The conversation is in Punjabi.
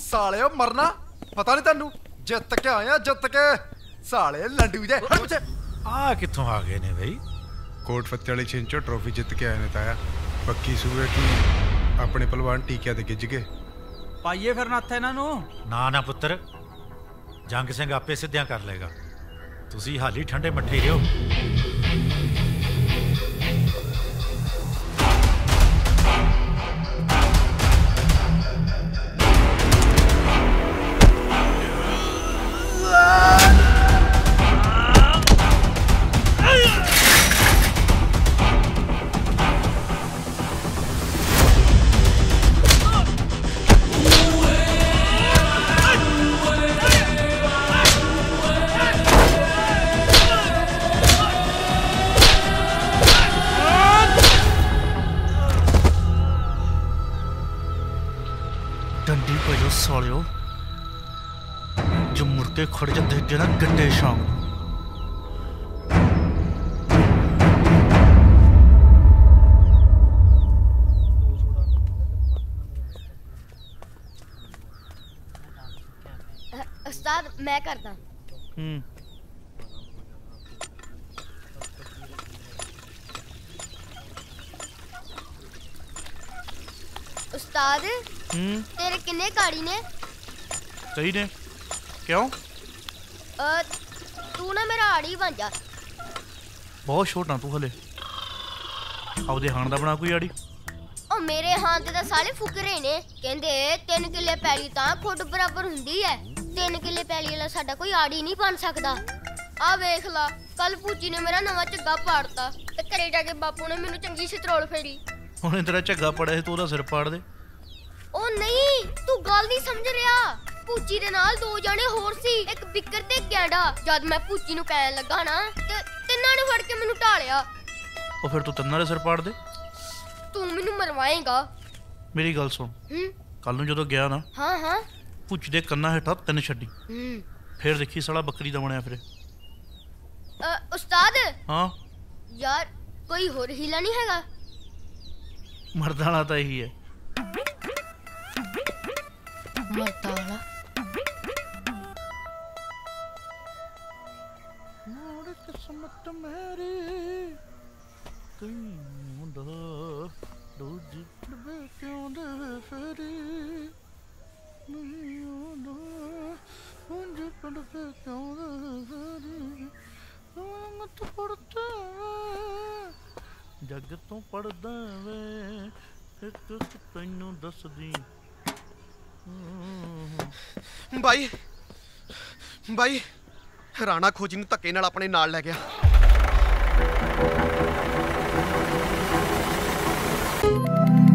ਸਾਲਿਓ ਮਰਨਾ? ਪਤਾ ਨਹੀਂ ਤੈਨੂੰ? ਜਿੱਤ ਕੇ ਆਇਆ ਜਿੱਤ ਕੇ। ਸਾਲੇ ਲੰਡੂ ਜੇ ਆ ਕਿੱਥੋਂ ਆ ਗਏ ਨੇ ਬਈ? ਕੋਟ ਫੱਤੇ ਵਾਲੀ ਛਿੰਚੋ ਟਰੋਫੀ ਜਿੱਤ ਕੇ ਆਏ ਨੇ ਤਾਇਆ। ਪੱਕੀ ਸੂਏ ਕੀ ਆਪਣੇ ਪਹਿਲਵਾਨ ਟੀਕਿਆਂ ਤੇ ਗਿੱਜ ਗਏ? ਪਾਈਏ ਫਿਰ ਨੱਥ ਇਹਨਾਂ ਨੂੰ। ਨਾ ਨਾ ਪੁੱਤਰ। ਜੰਗ ਸਿੰਘ ਆਪੇ ਸਿੱਧਿਆਂ ਕਰ ਲੇਗਾ ਤੁਸੀਂ ਹਾਲੀ ਠੰਡੇ ਮੱਠੇ ਰਹੋ ਡੰਡੀ ਭਜੋ ਸਾਲਿਓ ਜੋ ਮੁੜ ਕੇ ਖੜ ਜਾਂਦੇ ਅੱਗੇ ਨਾ ਗੱਡੇ ਸ਼ਾਮ ਨੂੰ ਅ, ਉਸਤਾਦ ਮੈਂ ਕਰਦਾ ਹੂੰ। ਤੇਰੇ ਕਿੰਨੇ ਕਾੜੀ ਨੇ? ਸਹੀ ਨੇ। ਕਿਉਂ? ਅ, ਤੂੰ ਨਾ ਮੇਰਾ ਆੜੀ ਬਣ ਜਾ। ਬਹੁਤ ਛੋਟਾ ਤੂੰ ਹਲੇ। ਆਪਦੇ ਹਾਣ ਦਾ ਬਣਾ ਕੋਈ ਆੜੀ। ਉਹ ਮੇਰੇ ਹਾਂ ਤੇ ਤਾਂ ਸਾਲੇ ਫੁਕਰੇ ਨੇ। ਕਹਿੰਦੇ ਤਿੰਨ ਕਿੱਲੇ ਪੈਲੀ ਤਾਂ ਖੁੱਡ ਬਰਾਬਰ ਹੁੰਦੀ ਐ। ਤਿੰਨ ਕਿੱਲੇ ਪੈਲੀ ਵਾਲਾ ਸਾਡਾ ਕੋਈ ਆੜੀ ਨਹੀਂ ਬਣ ਸਕਦਾ। ਆ ਵੇਖ ਲਾ ਕੱਲ ਪੂਜੀ ਨੇ ਮੇਰਾ ਨਵਾਂ ਝੱਗਾ ਪਾੜਤਾ। ਤੇ ਘਰੇ ਜਾ ਕੇ ਬਾਪੂ ਨੇ ਮੈਨੂੰ ਚੰਗੀ ਸਿਤਰੋਲ ਫੇਰੀ। ਹੁਣੇ ਤੇਰਾ ਝੱਗਾ ਪੜਿਆ ਸੀ ਤੂੰ ਉਹਦਾ ਸਿਰ ਪਾੜ ਦੇ। ਉਹ ਨਹੀਂ ਤੂੰ ਗੱਲ ਨਹੀਂ ਸਮਝ ਰਿਹਾ। ਪੂਚੀ ਦੇ ਨਾਲ ਦੋ ਜਾਣੇ ਹੋਰ ਸੀ ਇੱਕ ਬਿੱਕਰ ਤੇ ਕੈਂਡਾ ਜਦ ਮੈਂ ਪੂਚੀ ਨੂੰ ਕਹਿਣ ਲੱਗਾ ਨਾ ਤੇ ਤਿੰਨਾਂ ਨੇ ਫੜ ਕੇ ਮੈਨੂੰ ਢਾਲਿਆ। ਉਹ ਫਿਰ ਤੂੰ ਤੰਨਾਂ ਦੇ ਸਿਰ ਪਾੜ ਦੇ। ਤੂੰ ਮੈਨੂੰ ਮਰਵਾਏਗਾ। ਮੇਰੀ ਗੱਲ ਸੁਣ। ਹੂੰ? ਕੱਲ ਨੂੰ ਜਦੋਂ ਗਿਆ ਨਾ ਹਾਂ ਹਾਂ। ਪੁੱਛ ਦੇ ਕੰਨਾਂ ਹੇਠਾਂ ਤਿੰਨ ਛੱਡੀ। ਹੂੰ। ਫੇਰ ਦੇਖੀ ਸਾਲਾ ਬੱਕਰੀ ਦਾ ਬਣਿਆ ਫਿਰੇ। ਅ, ਉਸਤਾਦ? ਹਾਂ। ਯਾਰ ਕੋਈ ਹੋਰ ਹੀਲਾ ਨਹੀਂ ਹੈਗਾ? ਮਰਦਾਂ ਵਾਲਾ ਤਾਂ ਇਹੀ ਹੈ। ਮਰਦਾ ਵਾਲਾ ਮੋੜ ਕਿਸਮਤ ਮੇਰੀ ਕਈ ਮੁੰਡਾ ਦੂਜੀ ਡੱਬੇ ਕਿਉਂ ਦੇ ਫੇਰੀ ਨਹੀਂ ਆਉਂਦਾ ਉਂਝ ਪਿੰਡ ਤੇ ਕਿਉਂ ਦੇ ਫੇਰੀ ਮਤ ਪੜਦਾ ਜੱਗ ਤੋਂ ਪੜਦਾ ਵੇ ਇੱਕ ਇੱਕ ਤੈਨੂੰ ਦੱਸਦੀ ਹਮ। ਬਾਈ ਬਾਈ ਰਾਣਾ ਖੋਜੀ ਨੂੰ ਧੱਕੇ ਨਾਲ ਆਪਣੇ ਨਾਲ ਲੈ ਗਿਆ। ਅ,